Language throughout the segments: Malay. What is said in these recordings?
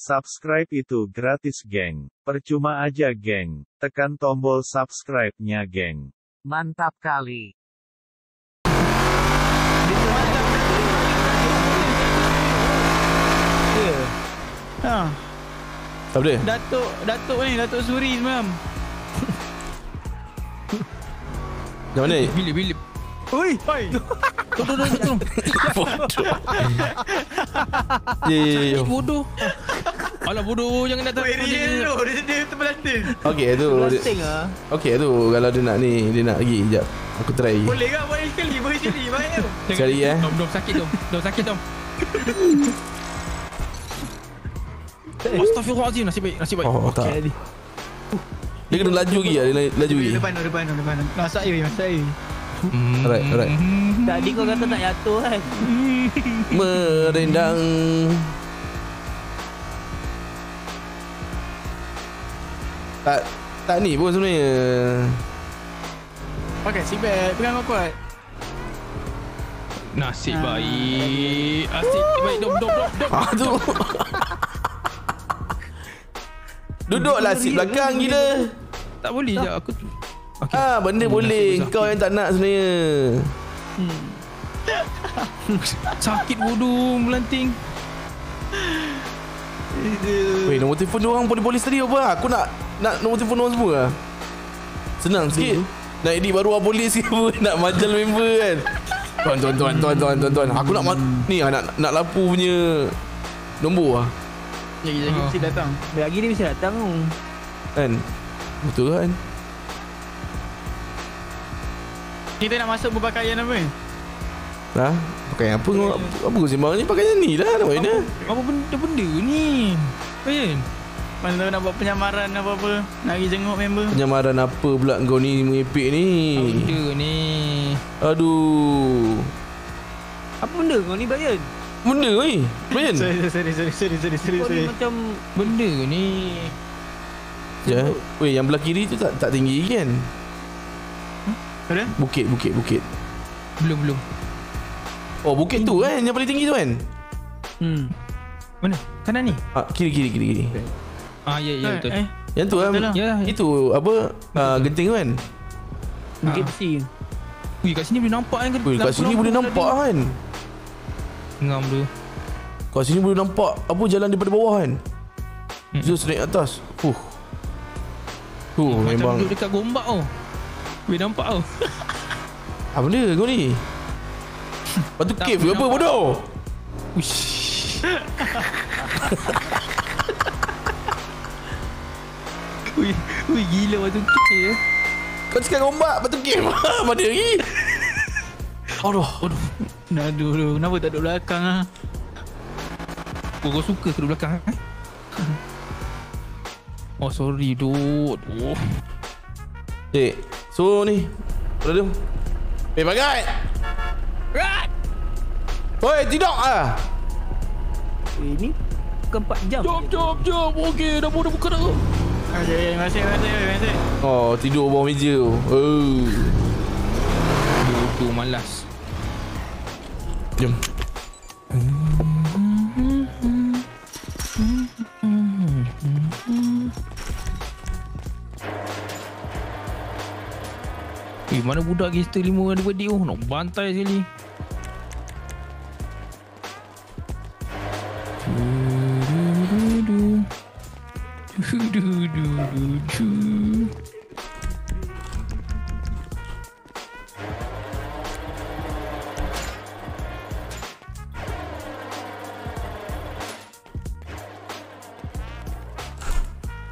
Subscribe itu gratis geng. Percuma aja geng. Tekan tombol subscribe-nya geng. Mantap kali. Ya. Ha. Tak boleh? Datuk, Datuk ni, Datuk Suri semalam. Macam mana? Bila, bila. Oi, oi. Tolong, tolong, tolong. Ya, ya, ya. Bodoh. Alah bodoh, jangan datang. Wait, dia dulu. Dia, dia terbelanting. Okey tu. Plastik ah. Okey tu kalau dia nak ni, dia nak lagi jap. Aku try. Boleh kan? Boleh sekali. Boleh sekali. Baik. Sekali, eh. Dom, dom sakit dom. Dom sakit dom. Astaghfirullahalazim nasib baik, nasib baik. Oh, tak. Dia kena laju lagi lah, dia la- laju lagi. Depan tu, depan tu, depan tu. Masak air, masak air. Hmm. Alright, alright. Tadi kau kata nak jatuh kan Merendang. Tak tak ni pun sebenarnya. Pakai seatbelt. Pegang kuat-kuat. Nasib baik. Nasib baik dom, dom, dom, dom. Ah tu. Duduklah seat belakang gila. Tak boleh je aku tu. Okey. Ah, benda Hmm, boleh. nasib Kau yang tak nak sebenarnya. Sakit bodoh melanting. Weh, nombor telefon dia orang polis-polis tadi apa? Aku nak nak nombor telefon orang semua lah. Senang sikit. Nak edit baru polis ke apa? Nak majal member kan? Tuan, tuan, tuan, tuan, tuan, tuan, tuan. Aku nak ma- ni lah, nak nak lapu punya nombor lah. Lagi-lagi Ah. mesti datang. Lagi dia mesti datang tu Kan? Betul kan? Kita nak masuk berpakaian apa? Ha? Pakai apa kau? Apa kau sembang ni? Pakai yang ni lah. Nak dah. Apa benda-benda ni? Kan? Mana tahu nak buat penyamaran apa-apa. Nak pergi jenguk member. Penyamaran apa pula kau ni mengepek ni? Apa benda ni? Aduh. Apa benda kau ni Bayan Benda ni. Brian. Sorry, sorry, sorry, sorry, sorry, sorry, Kau ni sorry. macam Benda ni? Ya. Weh, yang belah kiri tu tak tak tinggi kan? Ada? Bukit, bukit, bukit. Belum, belum. Oh, bukit tu kan yang paling tinggi tu kan? Hmm Mana? Kanan ni? Ah, kiri, kiri, kiri, kiri. Ah, ya, ya betul. Eh, Yang tu kan? Betul lah. Ya, ya. Itu apa? Uh, genting tu kan? Bukit Ah. besi Wih, kat sini boleh nampak kan? Weh, kat sini boleh nampak kan? Ngam tu. Kat sini boleh nampak apa jalan daripada bawah kan? Hmm. Just naik atas. Huh. Huh, Macam memang. duduk dekat gombak tau. Weh, nampak tau. Apa benda kau ni? Batu Tak, cave ke apa bodoh? Uish. Wih, wih gila waktu kita ya. Kau cakap gombak batu cave. Mana lagi? Aduh. Aduh. Aduh, aduh. Kenapa tak duduk belakang ah? Oh, kau suka ke duduk belakang eh? Oh sorry dud Oh Cik, so ni. Berada. Eh, bagai. Rat Oi, tidak ah. Eh ni Bukan 4 jam Jom jom jom Okey dah boleh buka dah Okay, terima kasih, terima kasih, terima kasih. Oh, tidur bawah meja tu. Oh. Bodoh malas Eh mana budak kita lima ada beradik oh Nak bantai sekali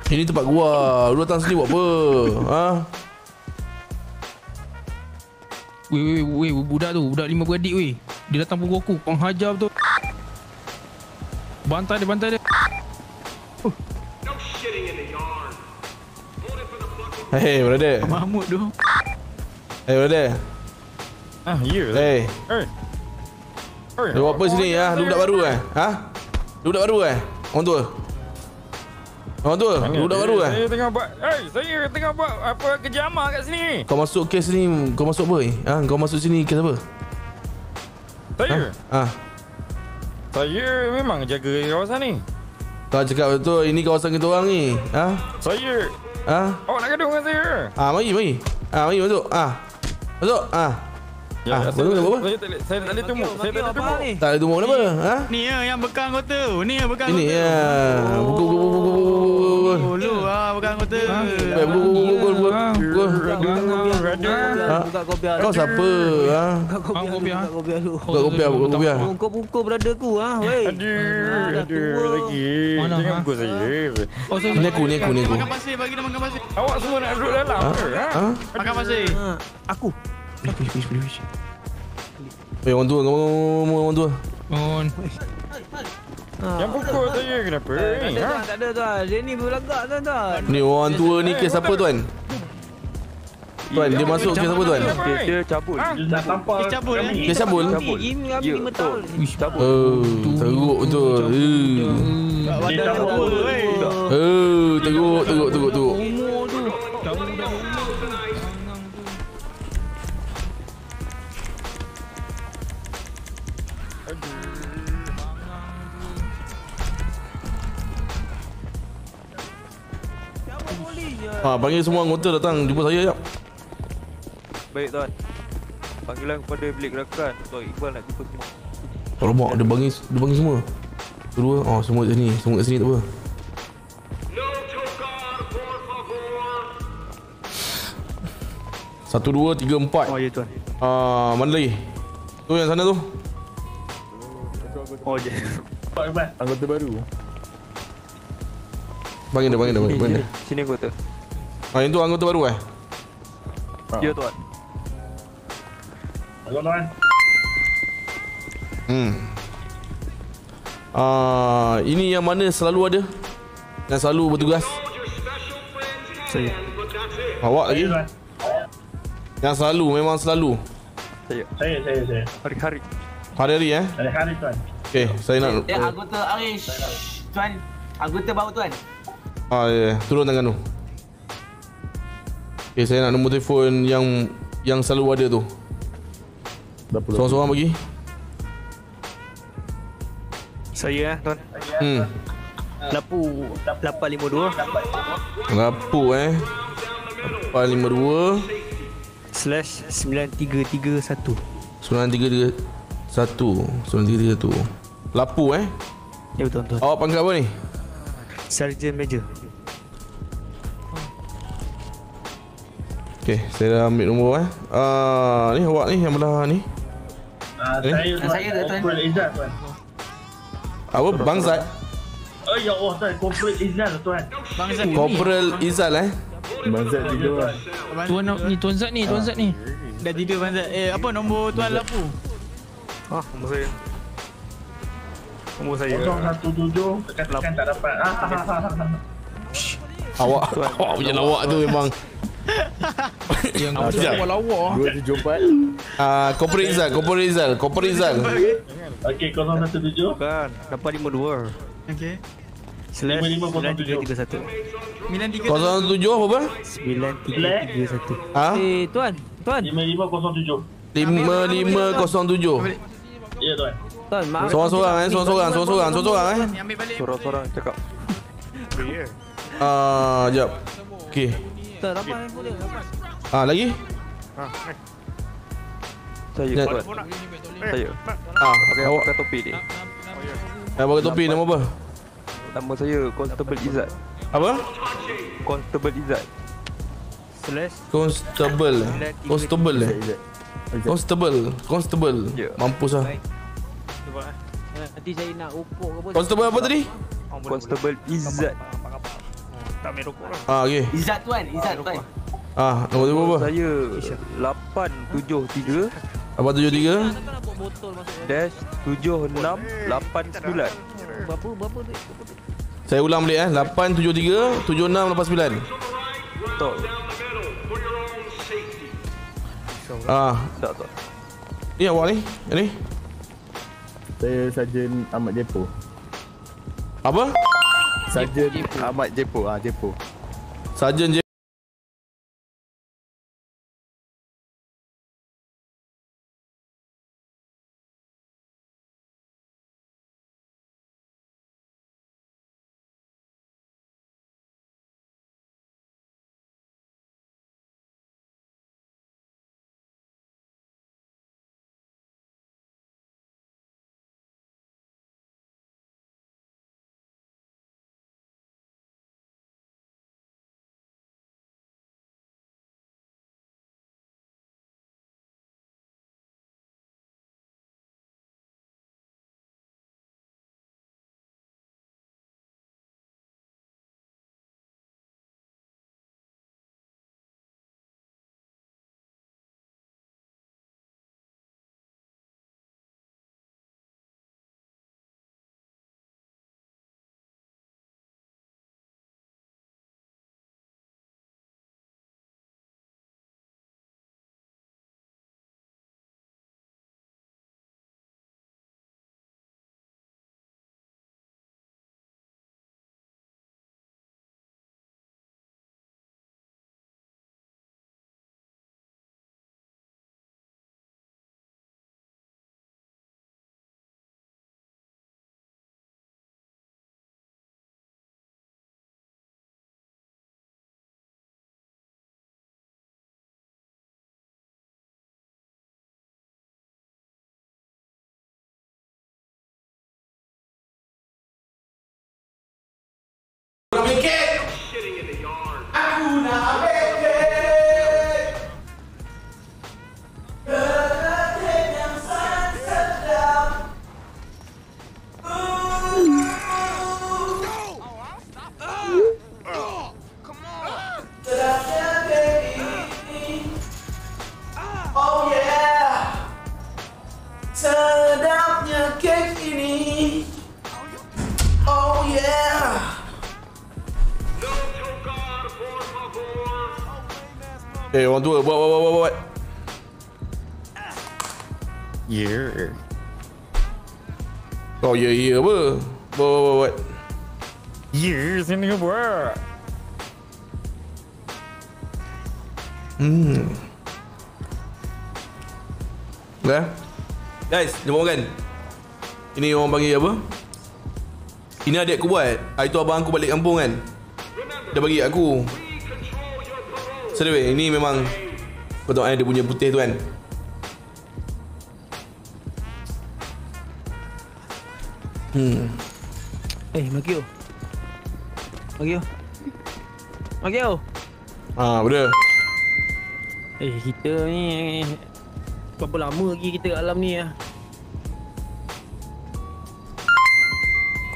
Ini tempat gua. Lu datang sini buat apa? Ha? Weh weh weh budak tu Budak lima beradik weh Dia datang pukul aku Kau hajar betul Bantai dia bantai dia Hey, brother. Mahmud tu. Hey, brother. Ah, ya. Hey. Hey. Hey. Lu apa sini? Ha? Lu budak baru eh? Ha? Lu budak baru eh? Orang tua? Tua? Lu budak baru eh? Saya tengah buat Hey, saya tengah buat apa kerja amal kat sini. Kau masuk kes ni, kau masuk apa ni? Ha? Kau masuk sini kes apa? Saya Ha? Saya memang jaga kawasan ni. Kau cakap betul Ini kawasan kita orang ni Ha? Saya. Ha? Awak nak gaduh dengan saya? Ah, mari, mari. Ah, mari masuk. Ah. Masuk. Ah. Ah, saya, betul, betul, saya, tak boleh- saya tak boleh tumbuk. Saya tak boleh apa tumbuk. ni? Tak ada tumbuk kenapa? Ha? Ni ya yang bekang kota. Ni ya bekang Ini kota. ya. Buku buku buku buku buku. Oh, lu ah bekang kota. Baik, buku buku buku buku. Buku. Ha? Buka kopiah. Kau siapa? Ha? Buka kopiah. Bang, dulu, kopiah. Buka kopiah dulu. Buka kopiah, buka kopiah. Kau pukul brother ku ah, weh. Aduh, dah aduh, tua. lagi. Mana, Jangan ha? pukul saya. Oh, sorry. Ni aku, ni aku, ni aku. Makan pasir bagi dia makan pasir. Awak semua nak duduk dalam Ha? ke? Ha? Ha? Makan pasir. Ha, aku. Eh, orang tua, kamu orang tua. Oh, Ha. Yang pukul saya kenapa? Tak Eh, ada ha? tuan, tak ada tuan. Dia ni berlagak tuan tuan. Ni orang tua ni kes apa tuan? Tuan, dia masuk kes apa tuan? Kenapa, eh? Dia cabut. Ha? Dah tanpa Dia cabut eh. Kes cabul? Ini ini kami lima tahun. Cabut. Oh, teruk betul. Eh. Badan cabul. tua, weh. tua. Eh, teruk, teruk, teruk, teruk. Ha, panggil semua anggota datang jumpa saya jap. Baik tuan. Panggilan kepada bilik rakan. Tuan Iqbal nak jumpa semua. Alamak, dia panggil dia panggil semua. Kedua, oh semua kat sini, semua kat sini tak apa. Satu, dua, tiga, empat. Oh ya tuan. Ah, mana lagi? Tu yang sana tu. Oh je. Anggota baru. Panggil dia, panggil dia, panggil dia. Sini anggota. Ah, yang tu anggota baru eh? Ya tuan. Halo tuan. Hmm. Ah, ini yang mana selalu ada? Yang selalu bertugas? Saya. Awak lagi? Tuan. Yang selalu, memang selalu. Saya. Saya, saya, saya. Hari-hari. Hari-hari eh? Dari hari tuan. Okey, saya nak Eh, anggota Arish. Tuan, anggota baru tuan. Ah, ya, ya. turun tangan tu. Okey, saya nak nombor telefon yang yang selalu ada tu. Seorang-seorang bagi. Saya eh tuan. Hmm. Lapu 852 Lapu eh. 452 slash 9331. 9331 9331 Lapu eh. Ya betul betul. Awak pangkat apa ni? Sergeant Major. Okey, saya dah ambil nombor eh. Ah, ni awak ni yang belah ni. Ah, Eh? saya tuan. Saya tuan. Corporal Izzat tuan. Apa Bangsat? Oh ya Allah tuan. Corporal Izzat tuan. Bangsa Corporal Izal eh. Bangsat tidur tuan. Tuan ni, Tuan Zat ni, Tuan Zat ni. Dah tidur bangsa. Eh apa nombor tuan Lapu? Ah, nombor saya. Nombor saya. 017 tekan-tekan tak dapat. Ah, ah, ah, ah, ah. Awak awak punya lawak tu memang Yang kau siap. dah lawa. ah Corporal Izal, Corporal Izal, Corporal Izal. Okey, 017 Bukan. 852. Okey. Slash 9507. 9331. 93 017 apa apa? 9331. Ha? Eh tuan, tuan. 5507. 5507. Ya tuan. Tuan, maaf. Seorang-seorang eh, seorang-seorang, seorang-seorang eh. Sorang-sorang cakap. Ah, jap. Okey. Tuan, rapat handphone dia. Ah, lagi? Saya Ya. tuan. Saya. Ah, Pakai awak pakai topi ni. eh pakai topi nama apa? Nama saya Constable Izzat. Apa? Constable Izzat. Slash Constable. eh? Constable eh? Constable, constable. Ya. Mampus eh, nanti saya nak ukur ke apa. Constable apa tadi? Constable Izzat. Ah, okey. Izzat tuan, Izzat tuan. Ah, nombor tu apa? Saya 873 Apa tujuh tiga? Takkan nak buat botol masuk eh. dash 7689. Berapa berapa? Berapa duit? Saya ulang balik eh. 873 7689. Betul. Ah, Tak tak. ni awak ni. Yang ni. Saya Sarjan Ahmad Jepo. Apa? Sarjan Ahmad Jepo. Ah Jepo. Sarjan Eh orang tua buat buat buat buat, buat. Yeah. Oh ya ya apa? Buat buat buat, buat. Yeah, sini buat. Hmm. Dah. Guys, jom makan. Ini orang panggil apa? Ini adik aku buat. Hari tu abang aku balik kampung kan. Dia bagi aku. Sedih weh, ini memang kau tengok eh, dia punya putih tu kan. Hmm. Eh, Makio. Makio. Makio. Ah, betul. Eh, kita ni berapa lama lagi kita kat alam ni ah?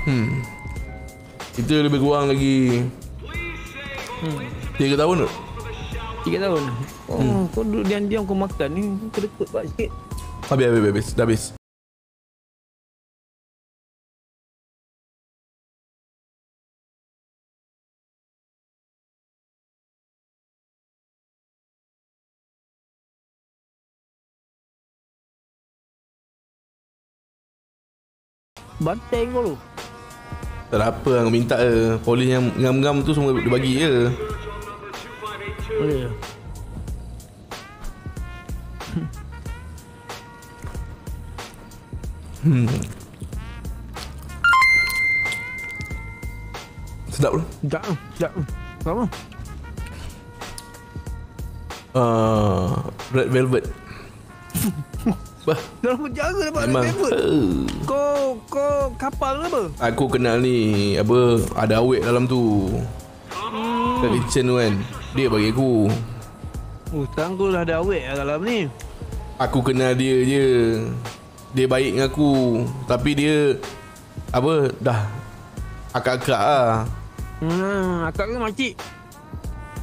Hmm. Kita lebih kurang lagi Hmm. 3 tahun tu. Tiga tahun. Oh, hmm. kau duduk diam-diam kau makan ni, kau dekut pak sikit. Habis, habis, habis. Dah habis. Banteng kau tu. Tak ada apa yang minta je. Polis yang ngam-ngam tu semua dia bagi je. Boleh. Hmm. Sedap tu. Tak, tak. Apa? Uh, red velvet. Bah, Dalam penjara dapat memang. Memang. Uh, Kau kau kapal ke apa? aku kenal ni apa ada awet dalam tu. Hmm. Kitchen tu kan. Dia bagi aku. Oh, sekarang kau dah ada awet kat dalam ni. Aku kenal dia je. Dia baik dengan aku. Tapi dia apa dah akak-akak lah. Hmm, akak ke makcik?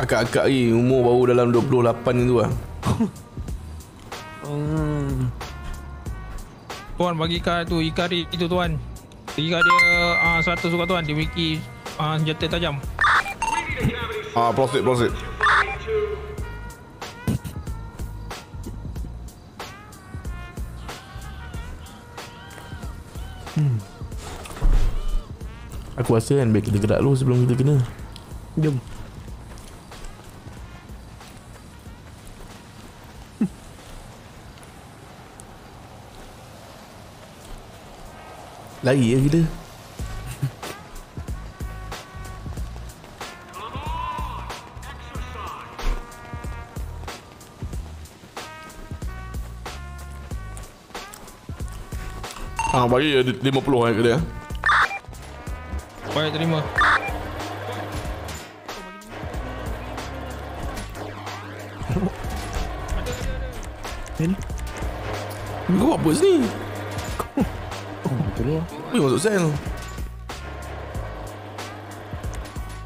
Akak-akak ni umur baru dalam 28 tu lah. Hmm. Tuan bagi kat tu Ikari itu tuan. Kat dia uh, 100 suka tuan. Dia memiliki uh, senjata tajam. Ah, proceed, proceed. Hmm. Aku rasa kan baik kita gerak dulu sebelum kita kena. Jom. Lari ya kita. Ah, bagi dia 50 eh ke dia. Baik terima. Ni kau buat apa sini? Oh, betul lah. Weh masuk sel.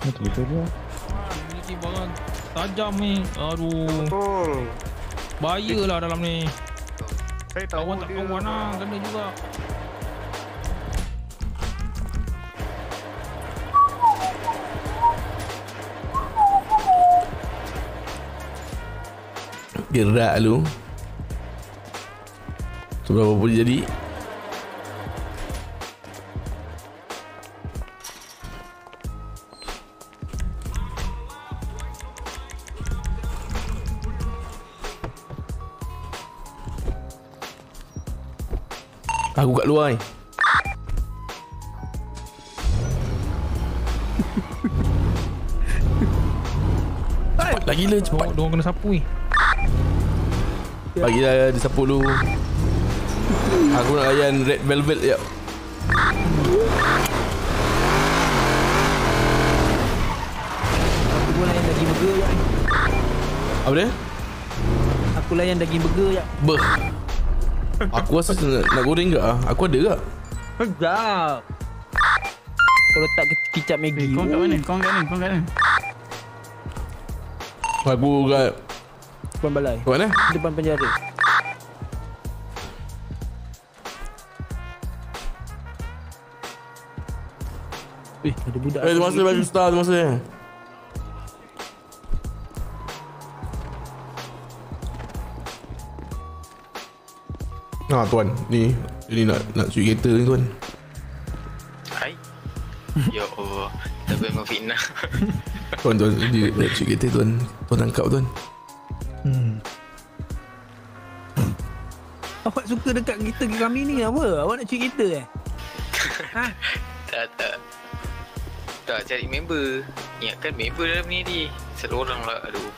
Betul betul lah. Memiliki barang tajam ni. Aduh. Betul. Bahayalah dalam ni. Saya tahu Kawan tak kawan lah. Kena juga. Gerak lu. Seberapa boleh jadi? Aku kat luar ni. Cepat lagi lah cepat. Dia orang kena sapu ni. Bagilah dia sapu dulu. Aku nak layan red velvet jap. Aku pun layan daging burger je. Apa dia? Aku layan daging burger je. Beh. Aku rasa nak, nak goreng ke ah? Aku ada ke? Sedap. Kau letak ke- kicap Maggi. Kau kat mana? Kau kat mana? Kau kat mana? Aku kat depan Balai. Kat mana? Depan penjara. Eh, ada budak. Eh, masa baju star tu masa ni. Ha, tuan. Ni, ni nak nak cuci kereta ni tuan. Hai. Ya Allah. Tak boleh memfitnah. Tuan, tuan. Dia nak cuci kereta tuan. Tuan tangkap tuan. Suka dekat kita kami ni apa? Awak nak cuci kita eh? tak, tak. Tak cari member. Ingatkan member dalam ni ni. Satu orang lah. Aduh.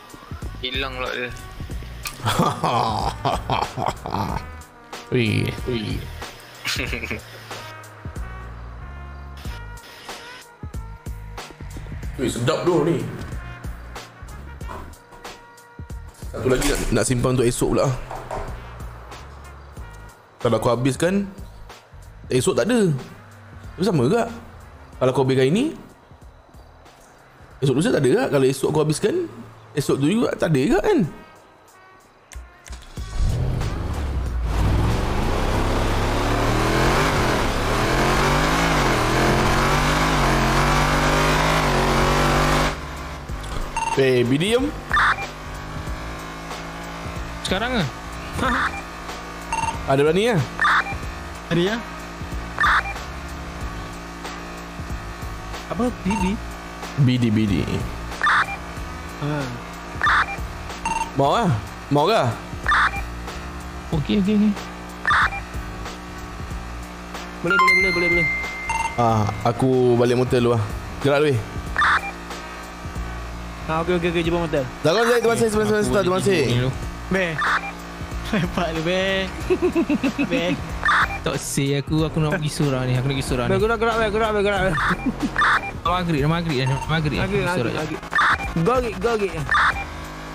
Hilang lah dia. Wih, wih. Wih, sedap tu ni. Satu lagi nak, nak simpan untuk esok pula. Kalau aku habiskan, esok tak ada. Itu sama juga. Kalau kau habiskan ini, esok lusa tak ada tak? Kalau esok kau habiskan, esok tu juga tak ada juga kan? Eh, medium. Sekarang ke? Ada berani ya? Ada ya? Apa? Bibi? BD BD. Ha. Mau ah? Mau ke? Okey, okey, okey. Boleh, boleh, boleh, boleh, boleh. Ah, aku balik motor dulu ah. Gerak dulu. Ha, okey, okey, okey, jumpa motor. Dah kau saya terima kasih terima kasih terima kasih. Be. Lepak lu, Be. Be. Tak say aku aku nak pergi surau ni. Aku nak pergi surau ni. gerak, gerak, Be, gerak, Be, gerak, Be. Maghrib, dah maghrib dah. Maghrib. Surau. lagi. Gogik, gogik.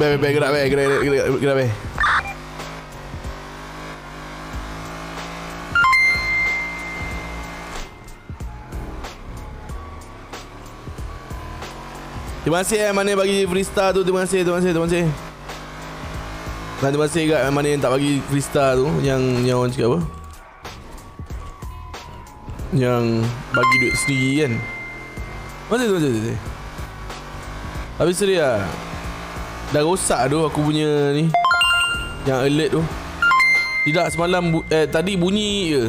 Be be be gerak be gerak gerak gerak, gerak be. Terima kasih eh mana bagi freestyle tu terima kasih terima kasih terima kasih. Terima kasih eh, mana yang tak bagi freestyle tu yang yang orang cakap apa? Yang bagi duit sendiri kan. Terima kasih. terima kasih. Habis sedih lah Dah rosak tu aku punya ni Yang alert tu Tidak semalam bu- Eh tadi bunyi je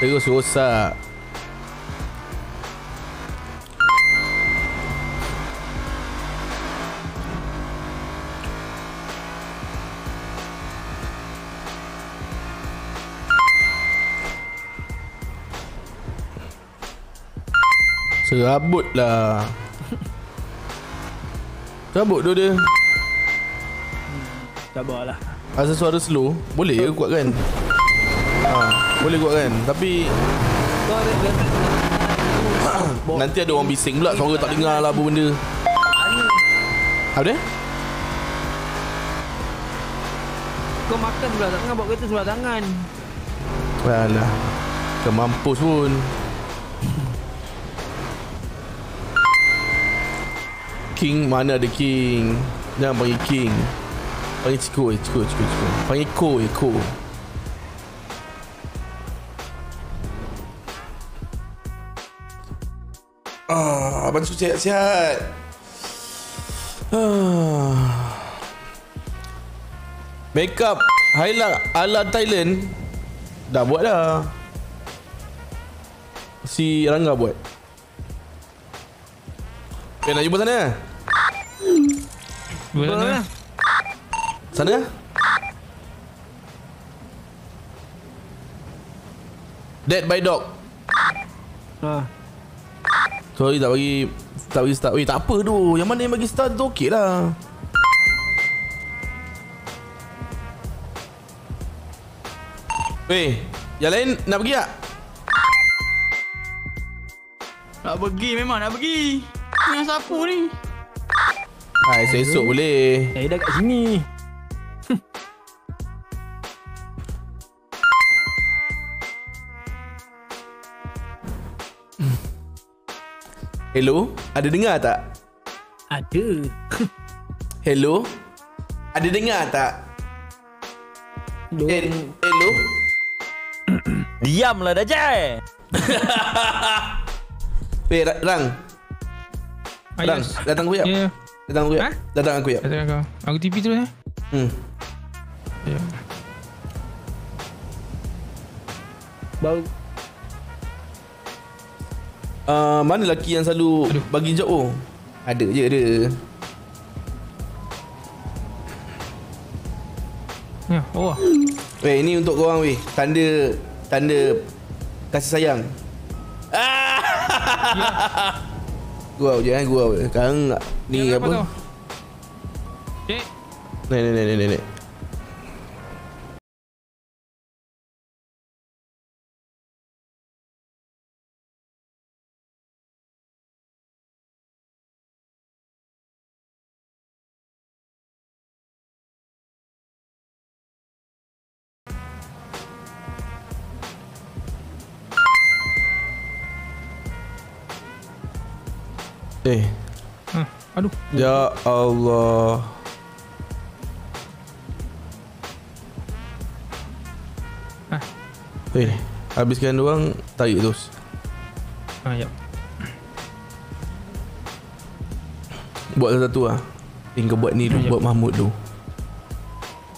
Terus rosak Serabut lah. Serabut tu dia. Sabarlah. Asal suara slow. Boleh ke kuatkan? Ha, Boleh kuatkan. Tapi Kau ada Nanti ada orang bising pula. Suara tak dengar lah apa benda. Apa dia? Kau makan sebelah tangan, bawa kereta sebelah tangan. Alah Kau mampus pun King mana ada King? Jangan panggil King. Panggil Ciko je Ciko Ciko Ciko Panggil Ko je Ko. Ah, Abang Su sihat-sihat ah. Makeup highlight ala Thailand. Dah buat dah. Si Rangga buat Eh nak jumpa sana Jumpa sana. Sana Dead by dog Ha. Sorry tak bagi Tak bagi start Weh tak apa tu Yang mana yang bagi start tu okey lah Weh Yang lain nak pergi tak? Nak pergi memang nak pergi. Dengan siapa ni? Hai esok boleh Eh, dah kat sini. Hello Ada dengar tak? Ada. Hello Ada dengar tak? Eh, hello Diamlah dah Jai. Weh Ra- Rang Rang Ayos. Datang aku Ya. Datang aku Ha? Datang aku Kata kau. Aku TV terus eh. Hmm Ya. Baru uh, Mana lelaki yang selalu Aduh. bagi job oh? Ada je ada Ya, oh. Weh, ini untuk korang weh. Tanda tanda kasih sayang. Ya. Gurau je eh, gurau. Sekarang ni apa? Cik. Ni ni ni ni ni. Ni. ni. Eh, ha, aduh. ya Allah. Ah. Eh, habiskan doang tarik terus. Ha, ya. Buat satu-satu lah kau buat ni dulu Buat Mahmud dulu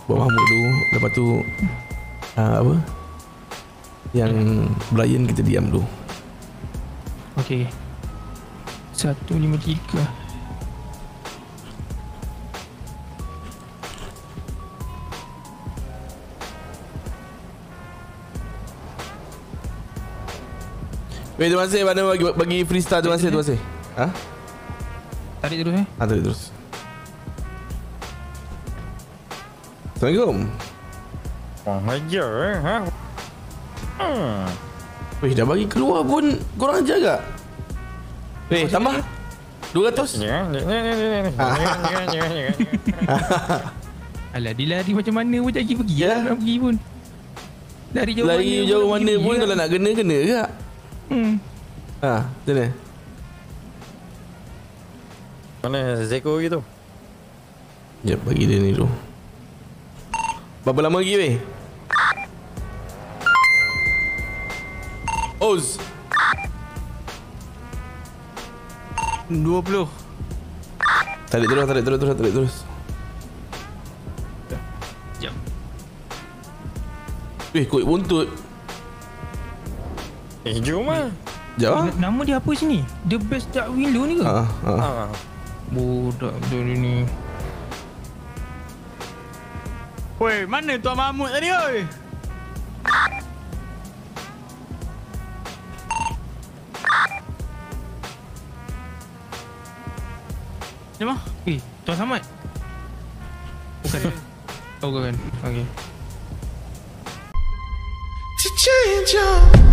Buat Mahmud dulu Lepas tu uh, Apa Yang Brian kita diam dulu Okey. 153. Weh terima kasih Mana bagi, bagi freestyle Terima kasih Terima kasih Ha? Tarik terus eh. Ha tarik terus Assalamualaikum Wah, ajar eh. Ha? Hmm. Weh dah bagi keluar pun Korang ajar tak? Eh, oh, tambah. 200. Ya, ya, ya, Alah, dia lari macam mana pun lagi pergi. Ya. Lah, nak pergi pun. Lari jauh lari mana, jauh mana pergi pun, pergi kalau nak kena, kena juga. Hmm. Ha, macam mana? Mana Zeko gitu? tu? Bagi dia ni tu. Berapa lama lagi, weh? Oz! Oh. 20. Tarik terus Tarik terus Tarik terus Sekejap. Weh kuit buntut Eh, jom lah. Sekejap ah. Na- Nama dia apa sini? The best dark window ni ke? Ha, ha. Ah. Budak betul ni. Woi, mana Tuan Mahmud tadi oi? Ah. Eh, Tuan Samad. Bukan. oh, bukan. Okey. to change your